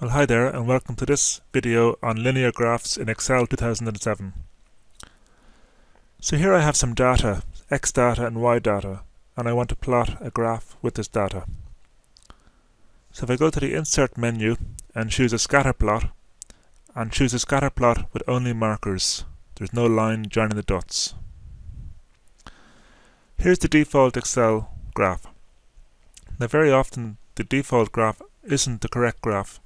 Well hi there and welcome to this video on linear graphs in Excel 2007. So here I have some data, x data and y data, and I want to plot a graph with this data. So if I go to the insert menu and choose a scatter plot and choose a scatter plot with only markers, there's no line joining the dots. Here's the default Excel graph. Now very often the default graph isn't the correct graph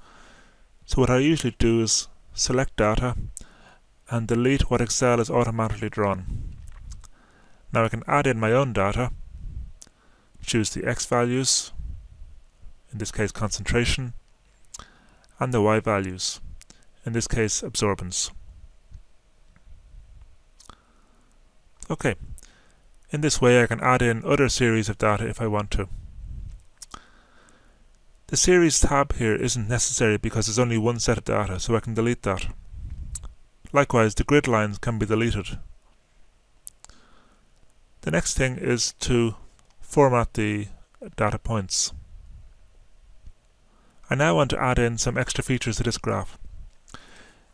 so what I usually do is select data and delete what Excel has automatically drawn. Now I can add in my own data, choose the X values, in this case concentration, and the Y values, in this case absorbance. Okay, in this way I can add in other series of data if I want to. The series tab here isn't necessary because there's only one set of data, so I can delete that. Likewise, the grid lines can be deleted. The next thing is to format the data points. I now want to add in some extra features to this graph.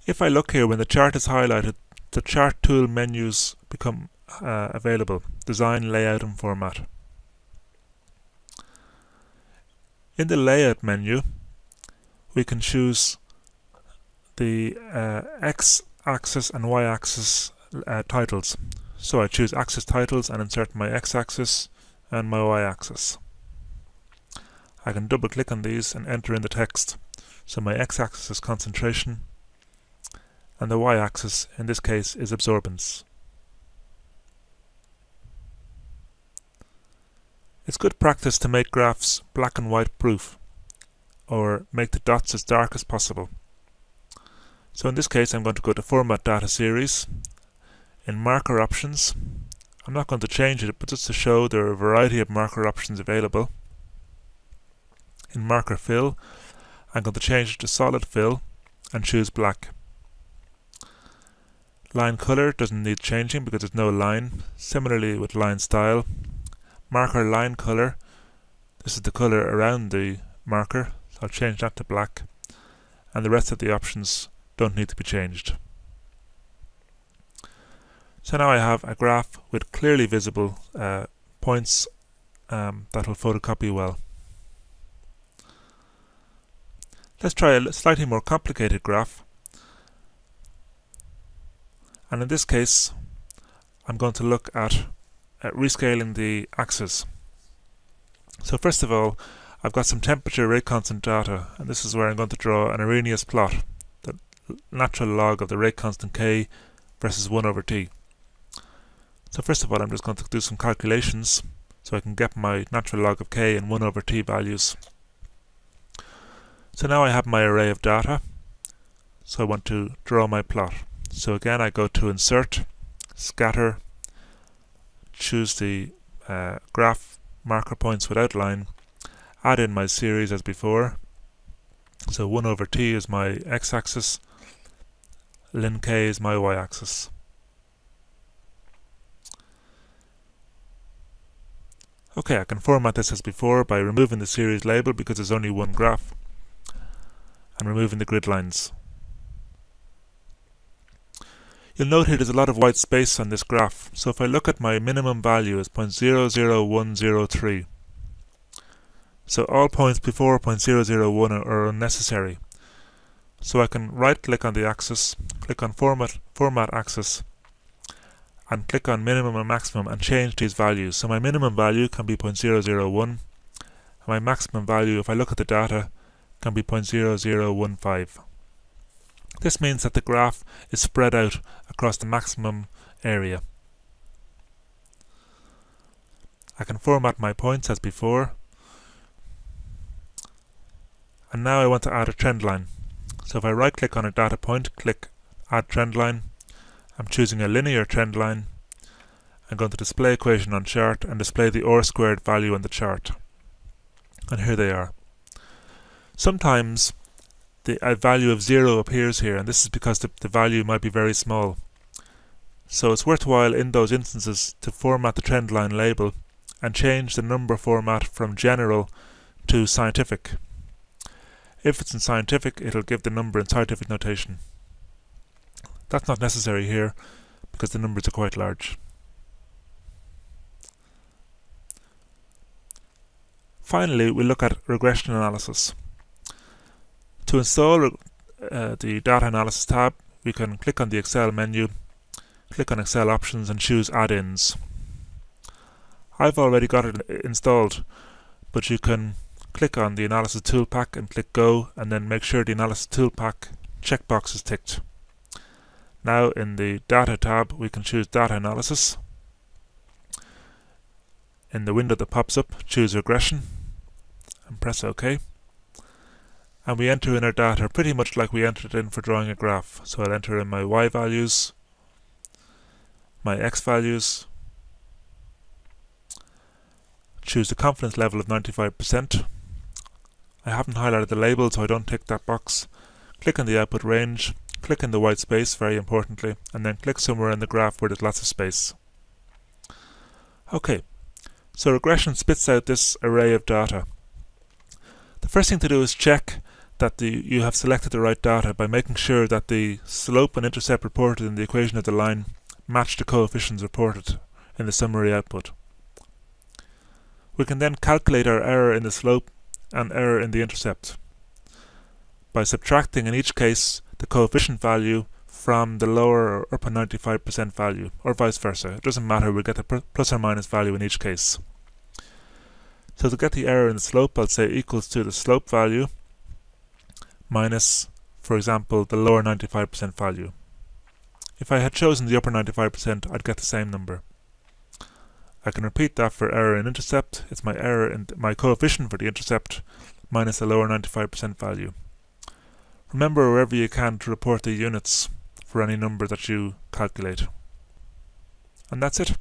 If I look here when the chart is highlighted, the chart tool menus become uh, available, design, layout and format. In the layout menu, we can choose the uh, x-axis and y-axis uh, titles. So I choose axis titles and insert my x-axis and my y-axis. I can double click on these and enter in the text. So my x-axis is concentration and the y-axis in this case is absorbance. It's good practice to make graphs black and white proof, or make the dots as dark as possible. So in this case I'm going to go to Format Data Series. In Marker Options, I'm not going to change it, but just to show there are a variety of marker options available. In Marker Fill, I'm going to change it to Solid Fill and choose black. Line color doesn't need changing because there's no line. Similarly with line style, marker line color. This is the color around the marker so I'll change that to black. And the rest of the options don't need to be changed. So now I have a graph with clearly visible uh, points um, that will photocopy well. Let's try a slightly more complicated graph. And in this case I'm going to look at at rescaling the axis. So first of all, I've got some temperature rate constant data, and this is where I'm going to draw an Arrhenius plot, the natural log of the rate constant k versus 1 over t. So first of all, I'm just going to do some calculations so I can get my natural log of k and 1 over t values. So now I have my array of data, so I want to draw my plot. So again, I go to Insert, Scatter, choose the uh, graph marker points with outline, add in my series as before. So 1 over t is my x-axis, ln k is my y-axis. Okay, I can format this as before by removing the series label because there's only one graph and removing the grid lines. You'll note here there's a lot of white space on this graph. So if I look at my minimum value as 0.00103, so all points before 0.001 are unnecessary. So I can right click on the axis, click on format, format axis, and click on minimum and maximum and change these values. So my minimum value can be 0.001, my maximum value, if I look at the data, can be 0.0015. This means that the graph is spread out across the maximum area. I can format my points as before. And now I want to add a trend line. So if I right click on a data point, click add trend line, I'm choosing a linear trend line. I'm going to display equation on chart and display the R squared value on the chart. And here they are. Sometimes the a value of 0 appears here, and this is because the, the value might be very small. So it's worthwhile in those instances to format the trend line label and change the number format from general to scientific. If it's in scientific, it'll give the number in scientific notation. That's not necessary here because the numbers are quite large. Finally, we look at regression analysis. To install uh, the data analysis tab, we can click on the Excel menu, click on Excel options and choose add-ins. I've already got it installed, but you can click on the analysis ToolPak and click go and then make sure the analysis ToolPak checkbox is ticked. Now in the data tab we can choose data analysis. In the window that pops up choose regression and press OK. And we enter in our data pretty much like we entered in for drawing a graph. So I'll enter in my y values, my x values, choose the confidence level of 95%, I haven't highlighted the label so I don't tick that box. Click on the output range, click in the white space very importantly, and then click somewhere in the graph where there's lots of space. Okay, so regression spits out this array of data. The first thing to do is check that the, you have selected the right data by making sure that the slope and intercept reported in the equation of the line match the coefficients reported in the summary output. We can then calculate our error in the slope and error in the intercept by subtracting in each case the coefficient value from the lower or upper 95% value, or vice versa. It doesn't matter, we'll get the plus or minus value in each case. So to get the error in the slope, I'll say equals to the slope value minus, for example, the lower 95% value. If I had chosen the upper 95%, I'd get the same number. I can repeat that for error in intercept. It's my error in my coefficient for the intercept minus the lower 95% value. Remember wherever you can to report the units for any number that you calculate. And that's it.